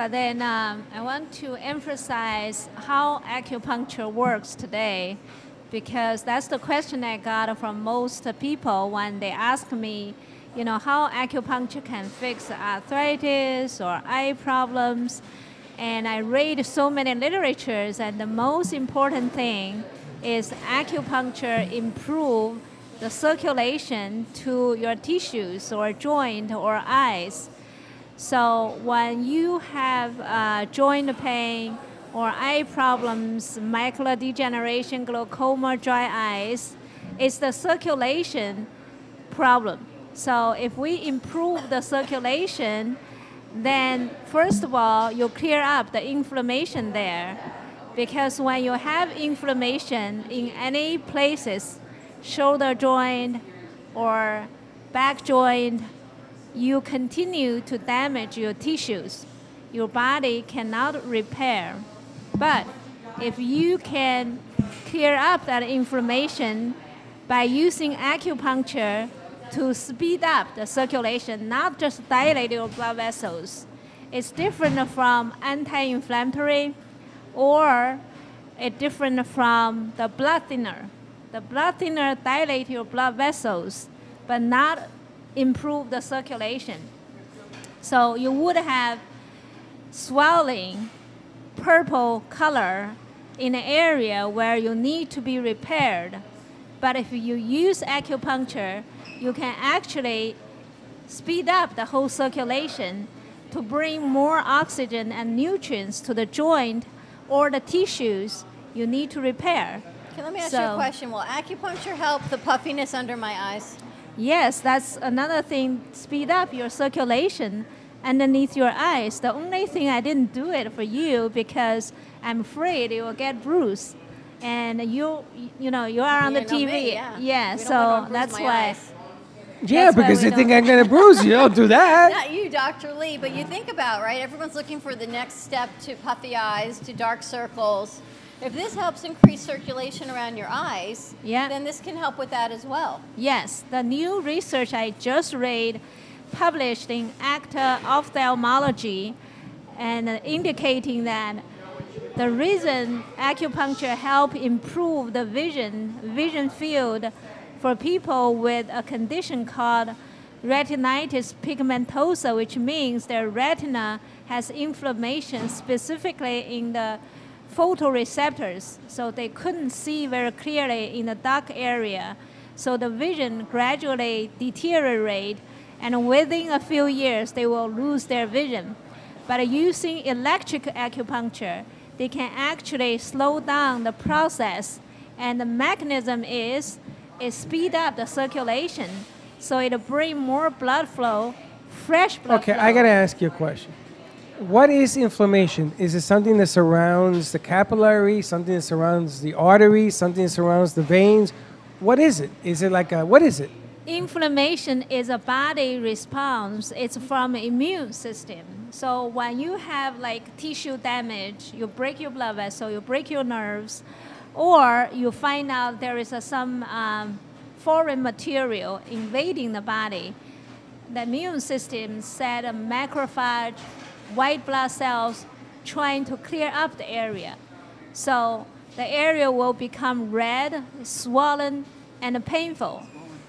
but then um, I want to emphasize how acupuncture works today because that's the question I got from most people when they ask me, you know, how acupuncture can fix arthritis or eye problems. And I read so many literatures, and the most important thing is acupuncture improve the circulation to your tissues or joint or eyes. So when you have uh, joint pain or eye problems, macular degeneration, glaucoma, dry eyes, it's the circulation problem. So if we improve the circulation, then first of all, you clear up the inflammation there. Because when you have inflammation in any places, shoulder joint or back joint, you continue to damage your tissues. Your body cannot repair. But if you can clear up that inflammation by using acupuncture to speed up the circulation, not just dilate your blood vessels, it's different from anti-inflammatory or it's different from the blood thinner. The blood thinner dilate your blood vessels, but not improve the circulation. So you would have swelling, purple color in an area where you need to be repaired. But if you use acupuncture, you can actually speed up the whole circulation to bring more oxygen and nutrients to the joint or the tissues you need to repair. Okay, let me ask so, you a question. Will acupuncture help the puffiness under my eyes? Yes, that's another thing. Speed up your circulation underneath your eyes. The only thing I didn't do it for you because I'm afraid you will get bruised, and you you know you are on the TV. Me, yeah, yeah so that's why. Eyes. Yeah, that's because you think I'm going to bruise you. Don't do that. Not you, Dr. Li, but you think about, right? Everyone's looking for the next step to puffy eyes, to dark circles. If this helps increase circulation around your eyes, yeah. then this can help with that as well. Yes, the new research I just read published in ACTA Ophthalmology and indicating that the reason acupuncture help improve the vision vision field for people with a condition called retinitis pigmentosa, which means their retina has inflammation specifically in the photoreceptors, so they couldn't see very clearly in the dark area. So the vision gradually deteriorate, and within a few years they will lose their vision. But using electric acupuncture, they can actually slow down the process, and the mechanism is it speed up the circulation, so it'll bring more blood flow, fresh blood. Okay, flow. I gotta ask you a question what is inflammation? Is it something that surrounds the capillary, something that surrounds the artery, something that surrounds the veins? What is it? Is it like a, what is it? Inflammation is a body response. It's from immune system. So when you have like tissue damage, you break your blood vessel, you break your nerves, or you find out there is a, some um, foreign material invading the body, the immune system set a macrophage white blood cells trying to clear up the area. So the area will become red, swollen, and painful.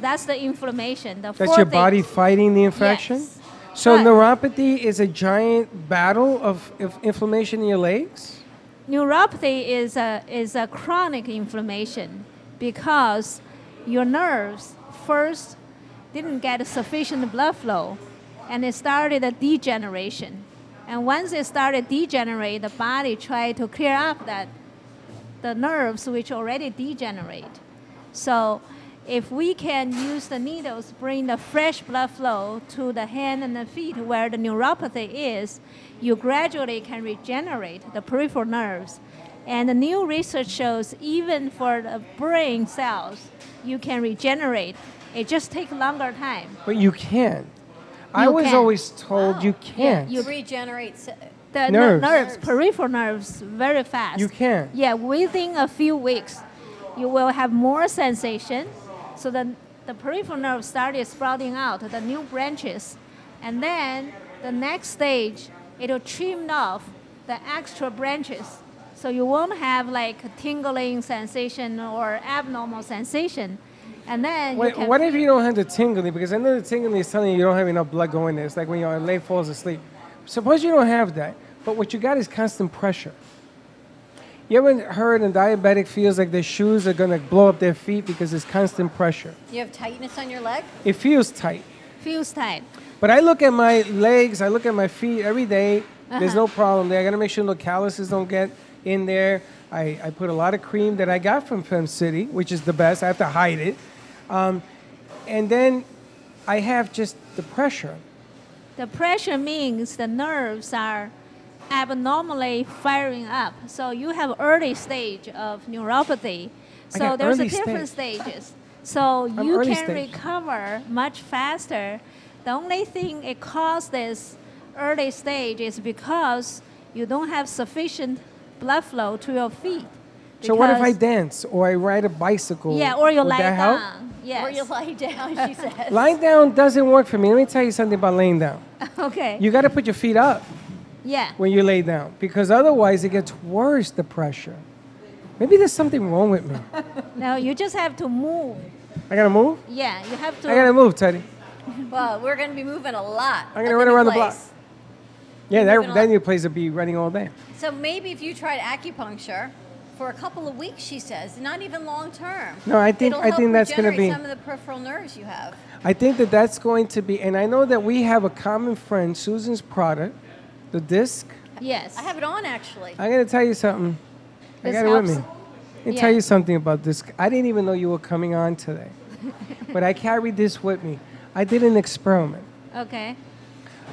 That's the inflammation. The That's your body fighting the infection? Yes. So but neuropathy is a giant battle of, of inflammation in your legs? Neuropathy is a, is a chronic inflammation because your nerves first didn't get sufficient blood flow and it started a degeneration. And once it started degenerate, the body tried to clear up that the nerves which already degenerate. So if we can use the needles, bring the fresh blood flow to the hand and the feet where the neuropathy is, you gradually can regenerate the peripheral nerves. And the new research shows even for the brain cells, you can regenerate. It just takes longer time. But you can. I was can. always told wow. you can't. Yeah, you regenerate the nerves. nerves, peripheral nerves, very fast. You can. Yeah, within a few weeks, you will have more sensation. So then the peripheral nerve started sprouting out, the new branches. And then the next stage it'll trim off the extra branches. So you won't have like a tingling sensation or abnormal sensation. And then Wait, what if you don't have the tingling? Because I know the tingling is telling you you don't have enough blood going there. It's like when your leg falls asleep. Suppose you don't have that, but what you got is constant pressure. You ever heard a diabetic feels like their shoes are gonna blow up their feet because it's constant pressure? You have tightness on your leg? It feels tight. Feels tight. But I look at my legs, I look at my feet every day. Uh-huh. There's no problem there. I gotta make sure no calluses don't get in there. I, I put a lot of cream that I got from Fem City, which is the best. I have to hide it. Um, and then I have just the pressure. The pressure means the nerves are abnormally firing up. So you have early stage of neuropathy. So there's a different stage. stages. So I'm you can stage. recover much faster. The only thing it causes early stage is because you don't have sufficient blood flow to your feet. So what if I dance or I ride a bicycle? Yeah, or you Would lie down. Help? Yes. Or you lie down, she says. lying down doesn't work for me. Let me tell you something about laying down. okay. You got to put your feet up. Yeah. When you lay down, because otherwise it gets worse. The pressure. Maybe there's something wrong with me. no, you just have to move. I gotta move. Yeah, you have to. I gotta move, Teddy. well, we're gonna be moving a lot. I'm gonna run around place. the block. Yeah, that, that new place will be running all day. So maybe if you tried acupuncture for a couple of weeks, she says, not even long term. No, I think I think that's going to be some of the peripheral nerves you have. I think that that's going to be, and I know that we have a common friend, Susan's product, the disc. Yes. I have it on actually. I'm going to tell you something. This I got it with me. Let me yeah. tell you something about this. I didn't even know you were coming on today, but I carried this with me. I did an experiment. Okay.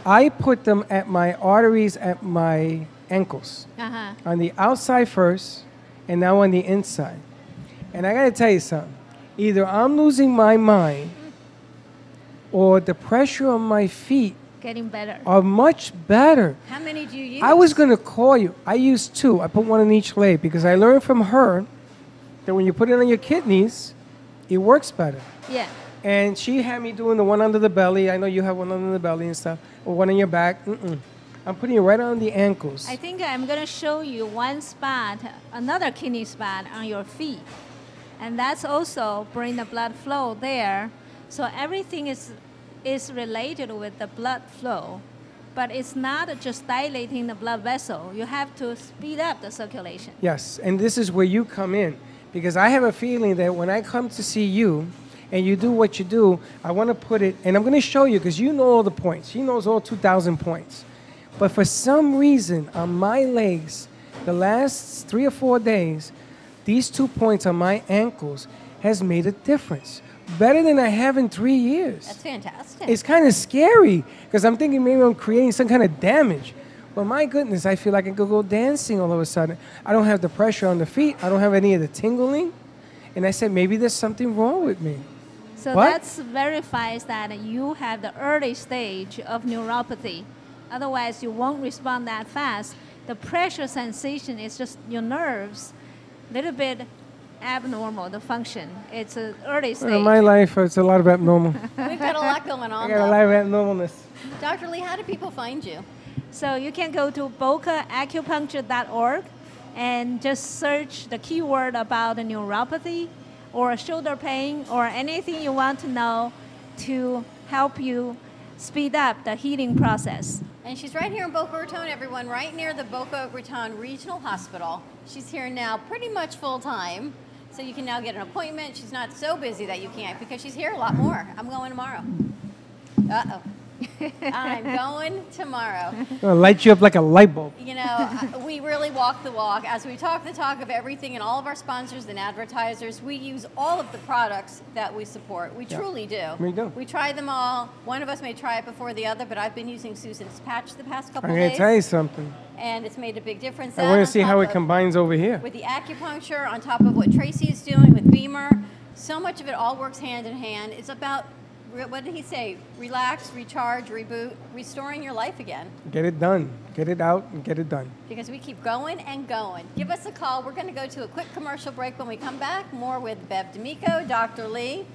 I put them at my arteries at my ankles. Uh-huh. On the outside first, and now on the inside. And I got to tell you something. Either I'm losing my mind or the pressure on my feet getting better are much better. How many do you use? I was going to call you. I used two. I put one on each leg because I learned from her that when you put it on your kidneys, it works better. Yeah. And she had me doing the one under the belly. I know you have one under the belly and stuff, or one on your back. Mm-mm. I'm putting it right on the ankles. I think I'm going to show you one spot, another kidney spot on your feet. And that's also bring the blood flow there. So everything is, is related with the blood flow. But it's not just dilating the blood vessel. You have to speed up the circulation. Yes, and this is where you come in. Because I have a feeling that when I come to see you, and you do what you do, I want to put it, and I'm going to show you because you know all the points. She knows all 2,000 points. But for some reason, on my legs, the last three or four days, these two points on my ankles has made a difference. Better than I have in three years. That's fantastic. It's kind of scary because I'm thinking maybe I'm creating some kind of damage. But my goodness, I feel like I could go dancing all of a sudden. I don't have the pressure on the feet. I don't have any of the tingling. And I said, maybe there's something wrong with me. So that verifies that you have the early stage of neuropathy. Otherwise, you won't respond that fast. The pressure sensation is just your nerves, a little bit abnormal, the function. It's an early stage. in my life, it's a lot of abnormal. We've got a lot going on. I got a lot of abnormalness. Dr. Li, how do people find you? So you can go to bocaacupuncture.org and just search the keyword about the neuropathy or shoulder pain or anything you want to know to help you speed up the healing process. And she's right here in Boca Raton, everyone, right near the Boca Raton Regional Hospital. She's here now pretty much full time. So you can now get an appointment. She's not so busy that you can't because she's here a lot more. I'm going tomorrow. Uh oh. I'm going tomorrow. I'll light you up like a light bulb. You know, uh, we really walk the walk. As we talk the talk of everything and all of our sponsors and advertisers, we use all of the products that we support. We yeah. truly do. We do. We try them all. One of us may try it before the other, but I've been using Susan's patch the past couple I'm days. I'm going to tell you something. And it's made a big difference. I want to see how it combines over here. With the acupuncture, on top of what Tracy is doing with BEMER, so much of it all works hand in hand. It's about what did he say? Relax, recharge, reboot, restoring your life again. Get it done. Get it out and get it done. Because we keep going and going. Give us a call. We're going to go to a quick commercial break when we come back. More with Bev D'Amico, Dr. Li.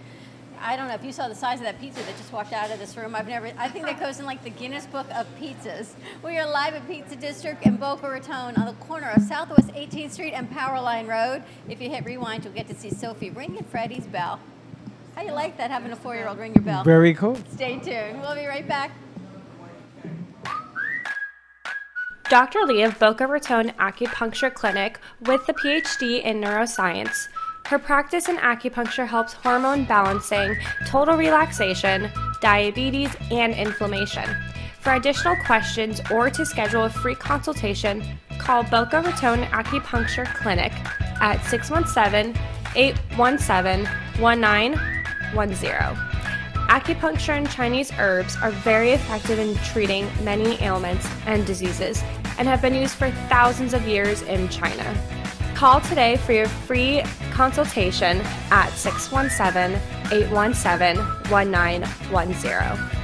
I don't know if you saw the size of that pizza that just walked out of this room. I've never, I think that goes in like the Guinness Book of Pizzas. We are live at Pizza District in Boca Raton on the corner of Southwest 18th Street and Powerline Road. If you hit rewind, you'll get to see Sophie ringing Freddie's bell. How do you like that, having a four-year-old ring your bell? Very cool. Stay tuned. We'll be right back. Dr. Li of Boca Raton Acupuncture Clinic with the PhD in neuroscience. Her practice in acupuncture helps hormone balancing, total relaxation, diabetes, and inflammation. For additional questions or to schedule a free consultation, call Boca Raton Acupuncture Clinic at 617 817 1910. Acupuncture and Chinese herbs are very effective in treating many ailments and diseases and have been used for thousands of years in China. Call today for your free consultation at 617 817 1910.